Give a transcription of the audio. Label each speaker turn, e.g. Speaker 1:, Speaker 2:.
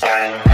Speaker 1: Time.